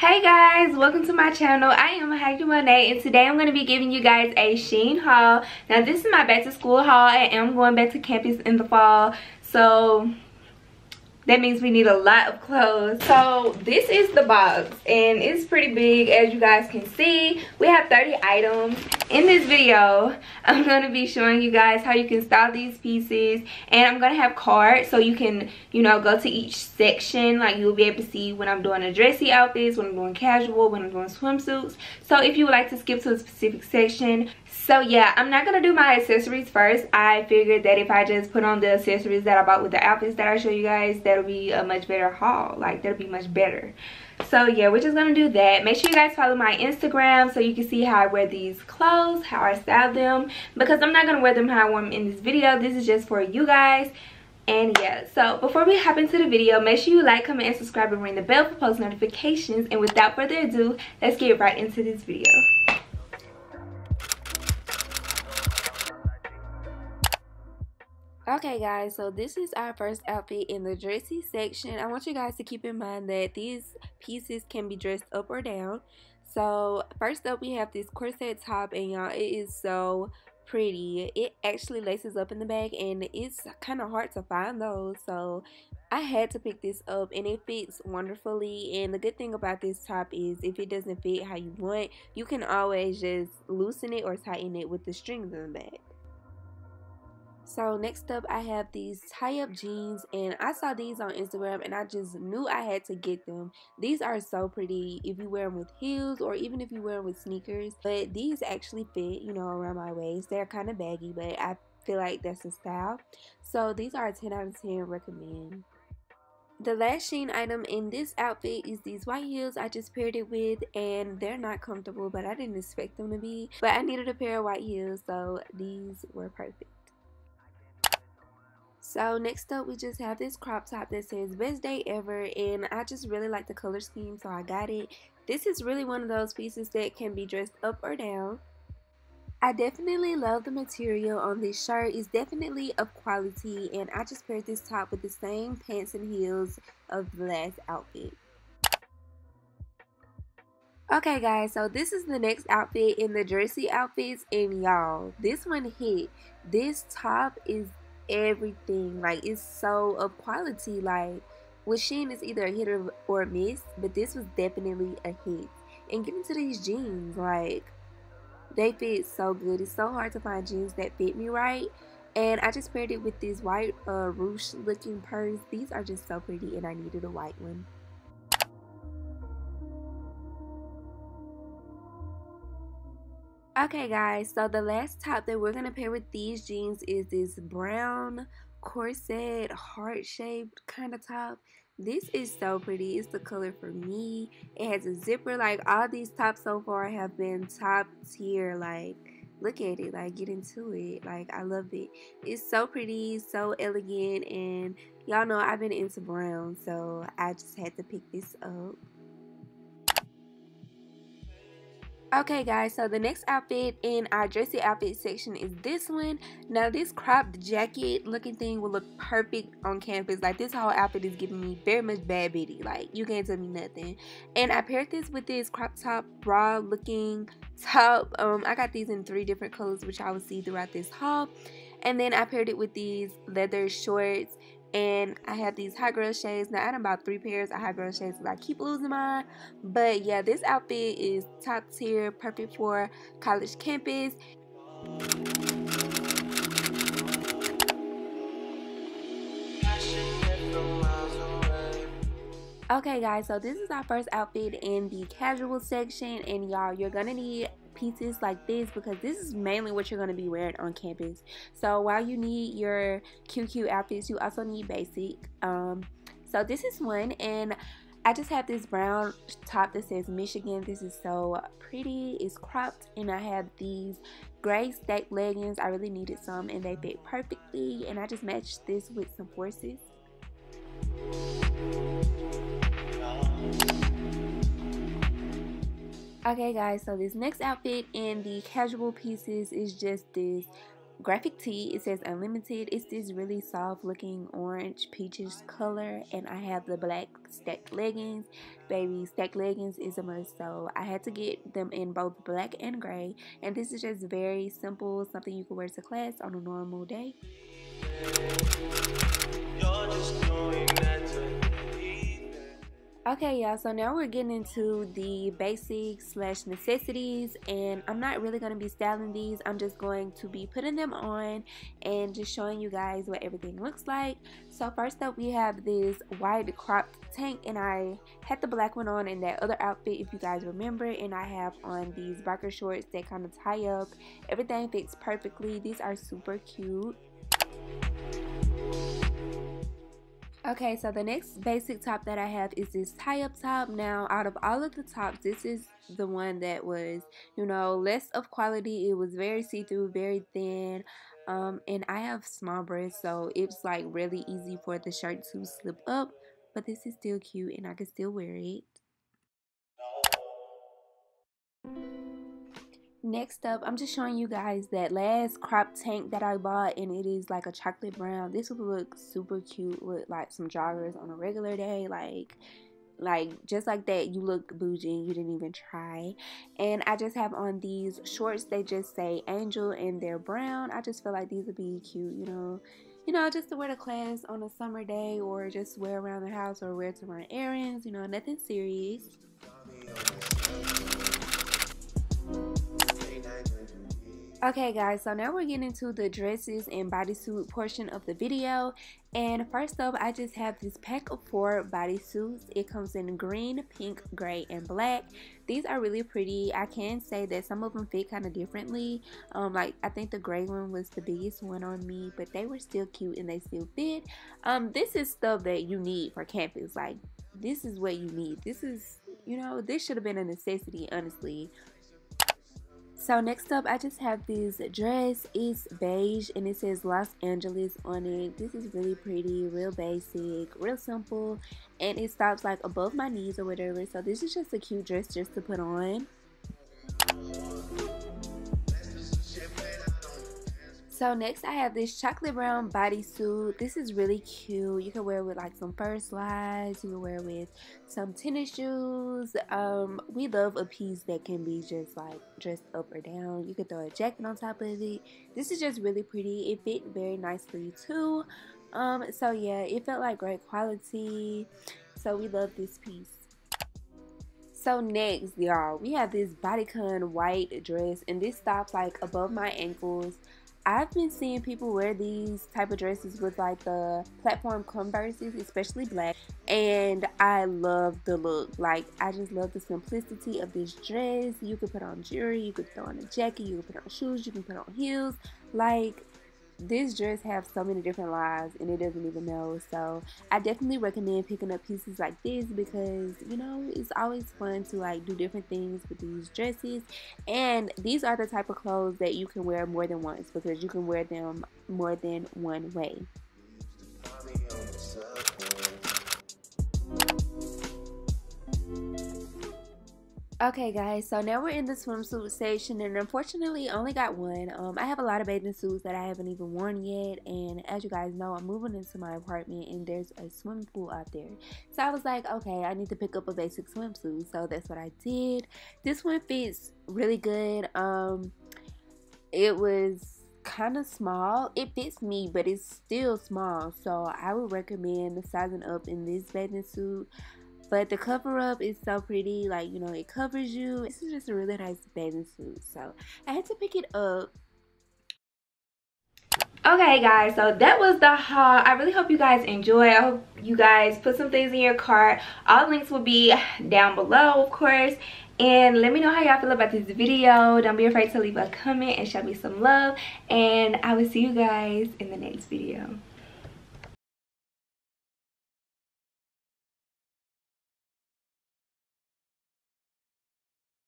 Hey guys, welcome to my channel. I am Heidi Monae and today I'm going to be giving you guys a Shein haul. Now this is my back to school haul. I am going back to campus in the fall. So that means we need a lot of clothes. So this is the box and it's pretty big as you guys can see. We have 30 items. In this video i'm going to be showing you guys how you can style these pieces and i'm going to have cards so you can you know go to each section. Like you'll be able to see when i'm doing a dressy outfits when i'm doing casual when i'm doing swimsuits. So if you would like to skip to a specific section so yeah i'm not gonna do my accessories first. I figured that if i just put on the accessories that i bought with the outfits that i show you guys that'll be a much better haul. Like that'll be much better. So yeah we're just gonna do that. Make sure you guys follow my instagram so you can see how i wear these clothes how i style them because i'm not gonna wear them how i wear them in this video. This is just for you guys. And yeah so before we hop into the video make sure you like comment and subscribe and ring the bell for post notifications. And without further ado let's get right into this video okay guys so this is our first outfit in the dressy section. I want you guys to keep in mind that these pieces can be dressed up or down. So first up we have this corset top and y'all it is so pretty. It actually laces up in the back and it's kind of hard to find those so I had to pick this up and it fits wonderfully. And the good thing about this top is if it doesn't fit how you want you can always just loosen it or tighten it with the strings in the back so next up I have these tie-up jeans and I saw these on Instagram and I just knew I had to get them. These are so pretty if you wear them with heels or even if you wear them with sneakers. But these actually fit, you know, around my waist. They're kind of baggy but I feel like that's the style. So these are a 10 out of 10 recommend. The last Shein item in this outfit is these white heels I just paired it with and they're not comfortable but I didn't expect them to be. But I needed a pair of white heels so these were perfect. So next up we just have this crop top that says best day ever and I just really like the color scheme so I got it. This is really one of those pieces that can be dressed up or down. I definitely love the material on this shirt. It's definitely of quality and I just paired this top with the same pants and heels of the last outfit. Okay guys, so this is the next outfit in the dressy outfits and y'all, this one hit. This top is everything. Like it's so of quality. Like with Shein, it's either a hit or, or a miss, but this was definitely a hit. And get into these jeans, like they fit so good. It's so hard to find jeans that fit me right. And I just paired it with this white uh, ruche looking purse. These are just so pretty and I needed a white one. Okay guys, so the last top that we're going to pair with these jeans is this brown corset heart shaped kind of top. This is so pretty. It's the color for me. It has a zipper. Like all these tops so far have been top tier. Like look at it. Like get into it. Like I love it. It's so pretty, so elegant. And y'all know I've been into brown. So I just had to pick this up. Okay guys, so the next outfit in our dressy outfit section is this one. Now this cropped jacket looking thing will look perfect on campus. Like this whole outfit is giving me very much bad bitty. Like you can't tell me nothing. And I paired this with this crop top bra looking top. Um, I got these in three different colors which I will see throughout this haul. And then I paired it with these leather shorts and I have these high girl shades. Now I have about three pairs of high girl shades because I keep losing mine. But yeah, this outfit is top tier, perfect for college campus. Okay guys, so this is our first outfit in the casual section and y'all, you're gonna need pieces like this because this is mainly what you're going to be wearing on campus. So while you need your QQ outfits, you also need basic. Um, so this is one and I just have this brown top that says Michigan. This is so pretty. It's cropped and I have these gray stack leggings. I really needed some and they fit perfectly and I just matched this with some forces. Okay guys, so this next outfit in the casual pieces is just this graphic tee. It says unlimited. It's this really soft looking orange peaches color. And I have the black stacked leggings. Baby, stacked leggings is a must. So I had to get them in both black and gray. And this is just very simple. Something you can wear to class on a normal day. Okay, y'all, so now we're getting into the basics slash necessities, and I'm not really going to be styling these. I'm just going to be putting them on and just showing you guys what everything looks like. So first up, we have this wide cropped tank, and I had the black one on in that other outfit, if you guys remember, and I have on these biker shorts that kind of tie up. Everything fits perfectly. These are super cute. Okay, so the next basic top that I have is this tie-up top. Now, out of all of the tops, this is the one that was, you know, less of quality. It was very see-through, very thin. Um, and I have small breasts, so it's like really easy for the shirt to slip up. But this is still cute and I can still wear it. Next up, I'm just showing you guys that last crop tank that I bought and it is like a chocolate brown. This would look super cute with like some joggers on a regular day. Like, like just like that. You look bougie you didn't even try. And i just have on these shorts. They just say angel and they're brown. I just feel like these would be cute you know. You know just to wear to class on a summer day or just wear around the house or wear to run errands you know nothing serious Okay guys, so now we're getting into the dresses and bodysuit portion of the video. And first up, I just have this pack of four bodysuits. It comes in green, pink, gray, and black. These are really pretty. I can say that some of them fit kind of differently. Um, like, I think the gray one was the biggest one on me, but they were still cute and they still fit. Um, this is stuff that you need for campus. Like, this is what you need. This is, you know, this should have been a necessity, honestly. So next up, I just have this dress. It's beige and it says Los Angeles on it. This is really pretty, real basic, real simple, and it stops like above my knees or whatever. So this is just a cute dress just to put on. So next I have this chocolate brown bodysuit. This is really cute. You can wear it with like some fur slides. You can wear it with some tennis shoes. Um, we love a piece that can be just like dressed up or down. You can throw a jacket on top of it. This is just really pretty. It fit very nicely too. Um, so yeah, it felt like great quality. So we love this piece. So next, y'all, we have this bodycon white dress, and this stops like above my ankles. I've been seeing people wear these type of dresses with like the platform converses, especially black, and I love the look. Like I just love the simplicity of this dress. You could put on jewelry, you could throw on a jacket, you could put on shoes, you can put on heels. Like this dress has so many different lives and it doesn't even know. So i definitely recommend picking up pieces like this because you know it's always fun to like do different things with these dresses. And these are the type of clothes that you can wear more than once because you can wear them more than one way Okay guys, so now we're in the swimsuit section and unfortunately only got one. Um, I have a lot of bathing suits that I haven't even worn yet and as you guys know I'm moving into my apartment and there's a swimming pool out there. So I was like okay I need to pick up a basic swimsuit so that's what I did. This one fits really good. Um, it was kind of small. It fits me but it's still small so I would recommend sizing up in this bathing suit. But the cover up is so pretty, like you know, it covers you. This is just a really nice bathing suit. So I had to pick it up. Okay guys so that was the haul. I really hope you guys enjoy i hope you guys put some things in your cart. All links will be down below of course. And let me know how y'all feel about this video. Don't be afraid to leave a comment and show me some love. And i will see you guys in the next video